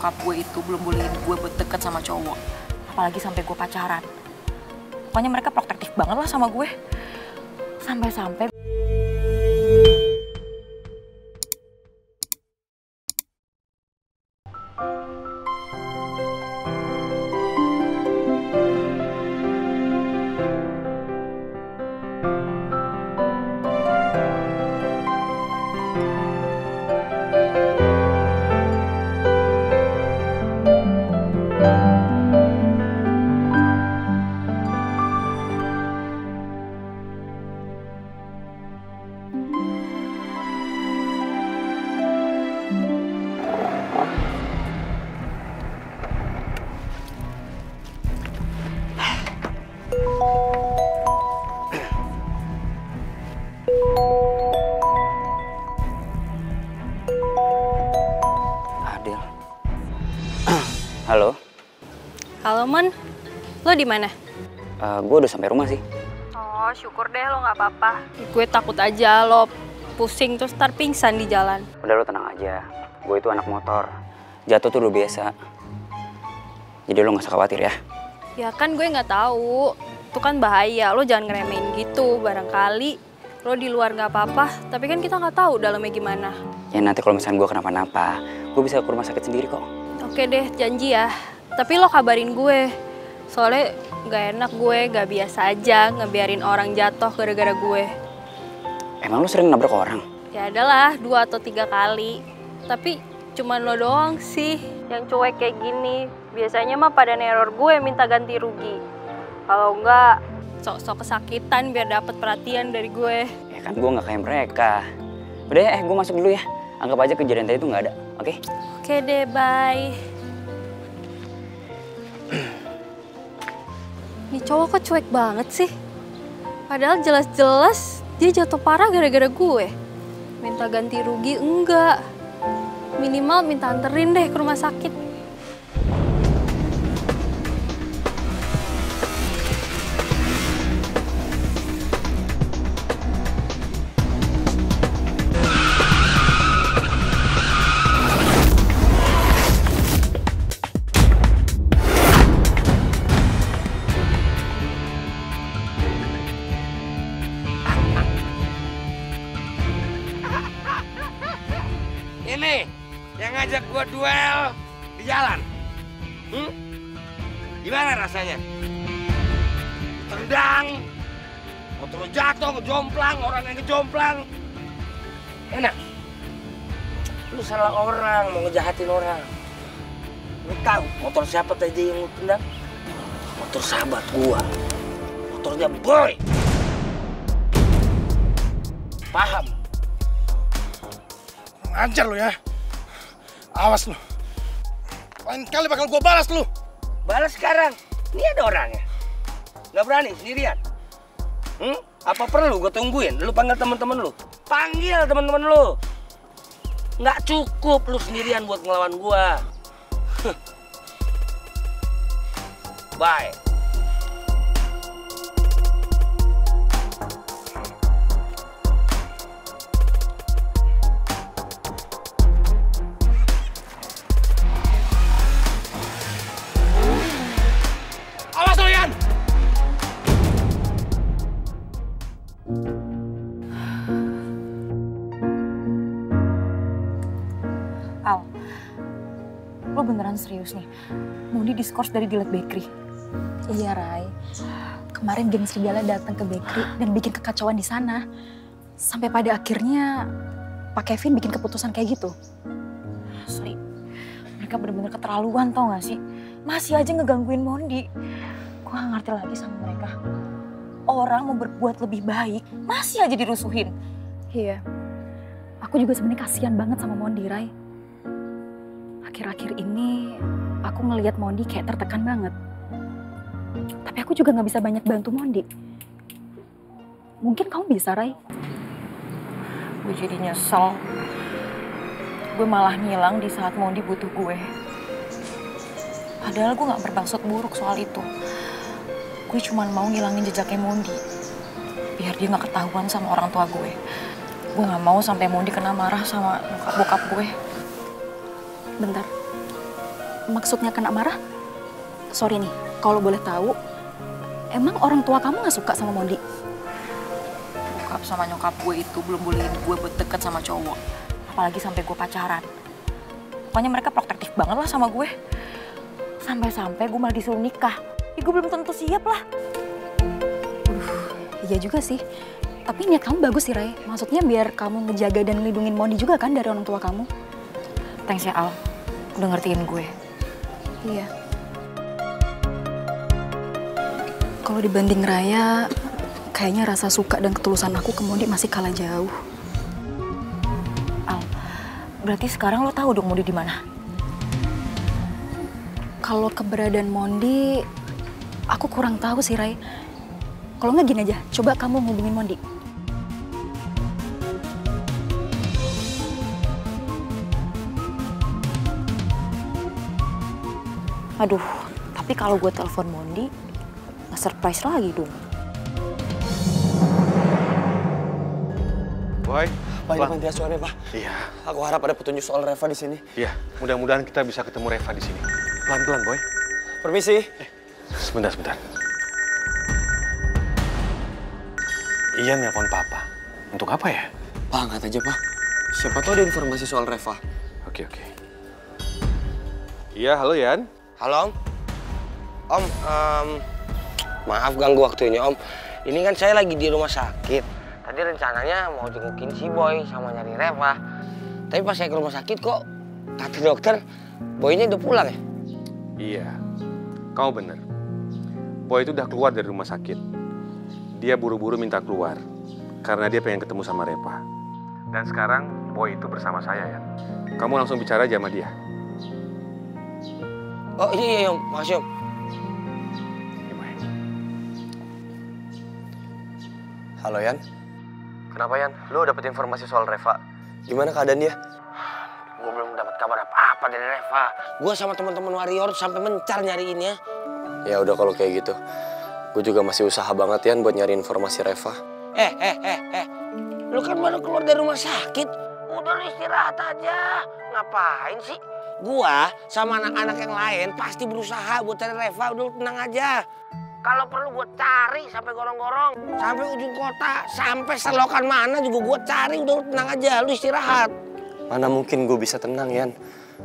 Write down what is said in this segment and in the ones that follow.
nyokap gue itu belum bolehin gue buat deket sama cowok. Apalagi sampai gue pacaran. Pokoknya mereka protektif banget lah sama gue. Sampai-sampai Halo, Halo Mon, lo di mana? gue udah sampai rumah sih. Oh syukur deh lo nggak apa-apa. Gue takut aja lo pusing terus ntar pingsan di jalan. Udah lo tenang aja. Gue itu anak motor. Jatuh tuh udah biasa. Jadi lo gak usah khawatir ya. Ya kan gue nggak tahu, itu kan bahaya. Lo jangan ngeremehin gitu. Barangkali lo di luar nggak apa-apa, tapi kan kita nggak tahu dalamnya gimana. Ya nanti kalau misalnya gue kenapa-napa, gue bisa ke rumah sakit sendiri kok. Oke deh, janji ya. Tapi lo kabarin gue. Soalnya nggak enak gue, nggak biasa aja ngebiarin orang jatuh gara-gara gue. Emang lo sering nabrak orang? Ya adalah dua atau tiga kali. Tapi cuman lo doang sih yang cuek kayak gini. Biasanya mah pada neror gue minta ganti rugi. Kalau enggak, sok-sok kesakitan biar dapat perhatian dari gue. Ya kan gue gak kayak mereka. Udah ya, eh gue masuk dulu ya. Anggap aja kejadian tadi itu gak ada, oke? Oke deh, bye. Nih cowok kok cuek banget sih? Padahal jelas-jelas dia jatuh parah gara-gara gue. Minta ganti rugi enggak. Minimal minta anterin deh ke rumah sakit. Ngajak gua duel di jalan. Hmm? Gimana rasanya? Tendang, motor jatuh, ngejomplang, orang yang ngejomplang. Enak. Lu salah orang, mau ngejahatin orang. Lu tahu motor siapa tadi yang lu tendang? Motor sahabat gua. Motornya boy. Paham? Ajar lu ya. Awas lu. Lain kali bakal gua balas lu. Balas sekarang. Ini ada orangnya. Nggak berani sendirian. Hmm? Apa perlu gue tungguin? Lu panggil teman-teman lu. Panggil teman-teman lu. Nggak cukup lu sendirian buat ngelawan gua. Bye. Al, lo beneran serius nih? Mau di diskors dari Dilet Bakery? Iya, Rai. Kemarin geng serigala datang ke bakery dan bikin kekacauan di sana. Sampai pada akhirnya Pak Kevin bikin keputusan kayak gitu. Asli, mereka bener-bener keterlaluan tau gak sih? Masih aja ngegangguin Mondi. Gue gak ngerti lagi sama mereka. Orang mau berbuat lebih baik, masih aja dirusuhin. Iya. Aku juga sebenarnya kasihan banget sama Mondi, Rai. Akhir-akhir ini aku ngelihat Mondi kayak tertekan banget. Tapi aku juga nggak bisa banyak bantu Mondi. Mungkin kamu bisa, Rai. Gue jadi nyesel. Gue malah ngilang di saat Mondi butuh gue. Padahal gue gak bermaksud buruk soal itu. Gue cuma mau ngilangin jejaknya Mondi. Biar dia gak ketahuan sama orang tua gue. Gue gak mau sampai Mondi kena marah sama bokap-bokap gue. Bentar. maksudnya kena marah? Sorry nih, kalau boleh tahu, emang orang tua kamu nggak suka sama Mondi? Bokap sama nyokap gue itu belum bolehin gue buat deket sama cowok. Apalagi sampai gue pacaran. Pokoknya mereka protektif banget lah sama gue. Sampai-sampai gue malah disuruh nikah. Ya gue belum tentu siap lah. Iya juga sih. Tapi niat kamu bagus sih, Ray. Maksudnya biar kamu ngejaga dan ngelindungin Mondi juga kan dari orang tua kamu. Thanks ya Al, udah ngertiin gue. Iya. Kalau dibanding Raya, kayaknya rasa suka dan ketulusan aku ke Mondi masih kalah jauh. Al, berarti sekarang lo tahu dong Mondi di mana? Kalau keberadaan Mondi, aku kurang tahu sih, Ray. Kalau nggak gini aja, coba kamu ngubungin Mondi. Aduh, tapi kalau gue telepon Mondi, nge-surprise lagi dong. Boy, Pak, ini panti asuhan ya, Pak. Iya, Aku harap ada petunjuk soal Reva di sini. iya. Mudah-mudahan kita bisa ketemu Reva di sini. Pelan-pelan, Boy. Permisi. Sebentar, sebentar. Iya nelpon Papa. Untuk apa ya? Pak, angkat aja, Pak. Siapa tahu ada informasi soal Reva. Oke, oke. Iya, halo Yan. Halo Om. Om, em, maaf ganggu waktunya Om. Ini kan saya lagi di rumah sakit. Tadi rencananya mau jengukin si Boy sama nyari Reva. Tapi pas saya ke rumah sakit kok kata dokter Boynya udah pulang ya? Iya, kamu bener. Boy itu udah keluar dari rumah sakit. Dia buru-buru minta keluar karena dia pengen ketemu sama Reva. Dan sekarang Boy itu bersama saya ya. Kamu langsung bicara aja sama dia. Oh iya iya Om, makasih Om. Halo, Yan. Kenapa, Yan? Lu dapet informasi soal Reva. Gimana keadaan dia? Gue belum dapat kabar apa-apa dari Reva. Gue sama teman-teman warrior sampai mencar nyariinnya. Ya udah kalau kayak gitu. Gue juga masih usaha banget, Yan, buat nyari informasi Reva. Eh, eh, eh, eh. Lu kan baru keluar dari rumah sakit. Udah lu istirahat aja. Ngapain sih? Gua sama anak-anak yang lain pasti berusaha buat cari Reva. Udah lu tenang aja. Kalau perlu gua cari sampai gorong-gorong. Sampai ujung kota. Sampai selokan mana juga gua cari. Udah lu tenang aja. Lu istirahat. Mana mungkin gue bisa tenang, Yan?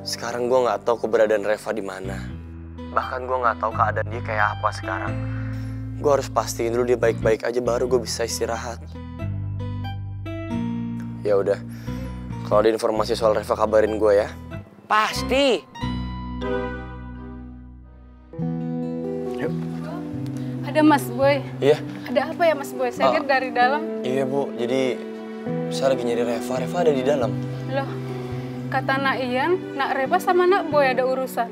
Sekarang gue nggak tahu keberadaan Reva di mana. Bahkan gue nggak tahu keadaan dia kayak apa sekarang. Gue harus pastiin dulu dia baik-baik aja baru gue bisa istirahat. Ya udah, kalau ada informasi soal Reva kabarin gue ya. Pasti. Ada Mas Boy. Iya, Ada apa ya Mas Boy? Saya Ah. lihat dari dalam. iya bu. Jadi saya lagi nyari Reva. Reva ada di dalam. Loh, kata Nak Ian, Nak Reva sama Nak Boy ada urusan.